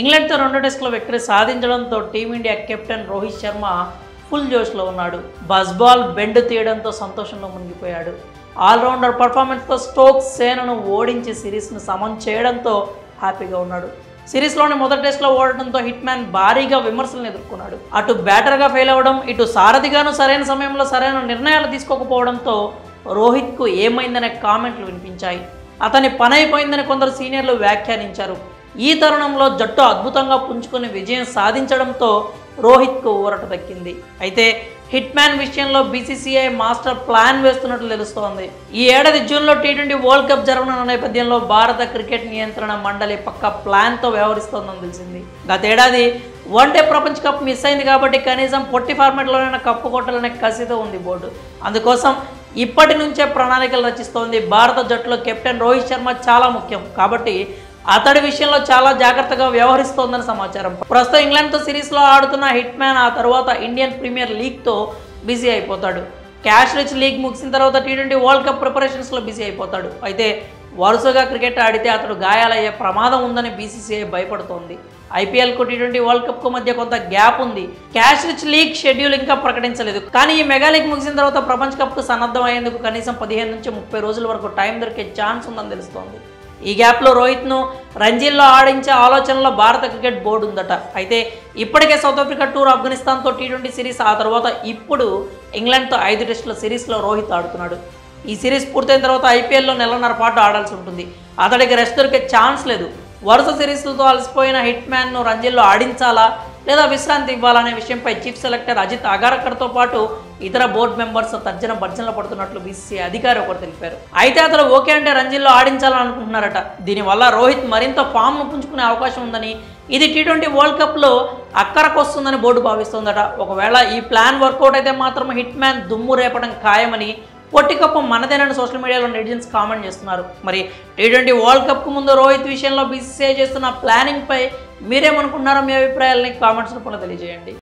ఇంగ్లాండ్తో రెండో టెస్టులో విక్టరీ సాధించడంతో team India captain Rohit Sharma full జోష్లో ఉన్నాడు. బస్బాల్ బెండ్ తీయడంతో సంతోషంలో మునిగిపోయాడు. ఆల్రౌండర్ పర్ఫార్మెన్స్తో స్టోక్స్ సేనను ఓడించి సిరీస్ను సమం చేయడంతో హ్యాపీగా ఉన్నాడు. సిరీస్లోని మొదటి టెస్ట్లో ఓడటంతో హిట్ మ్యాన్ భారీగా విమర్శలను ఎదుర్కొన్నాడు. అటు బ్యాటర్గా ఫెయిల్ అవ్వడం ఇటు సారథిగాను సరైన సమయంలో సరైన నిర్ణయాలు తీసుకోకపోవడంతో రోహిత్కు ఏమైందనే కామెంట్లు వినిపించాయి. అతని పని అయిపోయిందని కొందరు సీనియర్లు వ్యాఖ్యానించారు. ఈ తరుణంలో జట్టు అద్భుతంగా పుంజుకుని విజయం సాధించడంతో రోహిత్కు ఊరట దక్కింది. అయితే హిట్ మ్యాన్ విషయంలో బీసీసీఐ మాస్టర్ ప్లాన్ వేస్తున్నట్లు తెలుస్తోంది. ఈ ఏడాది జూన్లో టీ ట్వంటీ వరల్డ్ కప్ జరగనున్న నేపథ్యంలో భారత క్రికెట్ నియంత్రణ మండలి పక్క ప్లాన్తో వ్యవహరిస్తోందని తెలిసింది. గతేడాది వన్డే ప్రపంచ కప్ మిస్ అయింది కాబట్టి కనీసం పొట్టి ఫార్మాట్లోనైనా కప్పు కొట్టాలనే కసితో ఉంది బోర్డు. అందుకోసం ఇప్పటి నుంచే ప్రణాళికలు రచిస్తోంది భారత జట్టులో కెప్టెన్ రోహిత్ శర్మ చాలా ముఖ్యం. కాబట్టి అతడి విషయంలో చాలా జాగ్రత్తగా వ్యవహరిస్తోందని సమాచారం. ప్రస్తుతం ఇంగ్లాండ్తో సిరీస్లో ఆడుతున్న హిట్ మ్యాన్ ఆ తర్వాత ఇండియన్ ప్రీమియర్ లీగ్తో బిజీ అయిపోతాడు. క్యాష్ రిచ్ లీగ్ ముగిసిన తర్వాత టీ ట్వంటీ వరల్డ్ కప్ ప్రిపరేషన్స్లో బిజీ అయిపోతాడు. అయితే వరుసగా క్రికెట్ ఆడితే అతడు గాయాలయ్యే ప్రమాదం ఉందని బీసీసీఐ భయపడుతోంది. ఐపీఎల్కు టీ ట్వంటీ వరల్డ్ కప్కు మధ్య కొంత గ్యాప్ ఉంది. క్యాష్ రిచ్ లీగ్ షెడ్యూల్ ఇంకా ప్రకటించలేదు. కానీ ఈ మెగా లీగ్ ముగిసిన తర్వాత ప్రపంచ కప్కు సన్నద్ధం అయ్యేందుకు కనీసం పదిహేను నుంచి ముప్పై రోజుల వరకు టైం దొరికే ఛాన్స్ ఉందని తెలుస్తోంది. ఈ గ్యాప్లో రోహిత్ను రంజీల్లో ఆడించే ఆలోచనలో భారత క్రికెట్ బోర్డు ఉందట. అయితే ఇప్పటికే సౌత్ ఆఫ్రికా టూర్ ఆఫ్ఘనిస్తాన్తో టీ ట్వంటీ సిరీస్ ఆ తర్వాత ఇప్పుడు ఇంగ్లాండ్తో ఐదు టెస్టుల సిరీస్లో రోహిత్ ఆడుతున్నాడు. ఈ సిరీస్ పూర్తయిన తర్వాత ఐపీఎల్లో నెలన్నర పాటు ఆడాల్సి ఉంటుంది. అతడికి రెస్ట్ దొరికే ఛాన్స్ లేదు. వరుస సిరీస్లతో అలసిపోయిన హిట్ మ్యాన్ను రంజీల్లో ఆడించాలా? లేదా విశ్రాంతి ఇవ్వాలనే విషయంపై చీఫ్ సెలెక్టర్ అజిత్ అగారకర్తో పాటు ఇతర బోర్డు మెంబర్స్ తర్జన భర్జనలు పడుతున్నట్లు బీసీసీ అధికారి ఒకరు తెలిపారు. అయితే అతను ఓకే అంటే రంజీల్లో ఆడించాలని అనుకుంటున్నారట దీనివల్ల రోహిత్ మరింత ఫామ్ను పుంజుకునే అవకాశం ఉందని ఇది టీ ట్వంటీ వరల్డ్ కప్లో అక్కరకు వస్తుందని బోర్డు భావిస్తోందట. ఒకవేళ ఈ ప్లాన్ వర్కౌట్ అయితే మాత్రం హిట్ మ్యాన్ దుమ్ము రేపడం ఖాయమని పొట్టి కప్పు మనదేనని సోషల్ మీడియాలో నెటిజన్స్ కామెంట్ చేస్తున్నారు. మరి టీ ట్వంటీ వరల్డ్ కప్కు ముందు రోహిత్ విషయంలో బీసీసీఐ చేస్తున్న ప్లానింగ్పై మీరేమనుకుంటున్నారో మీ అభిప్రాయాలని కామెంట్స్ రూపంలో తెలియజేయండి.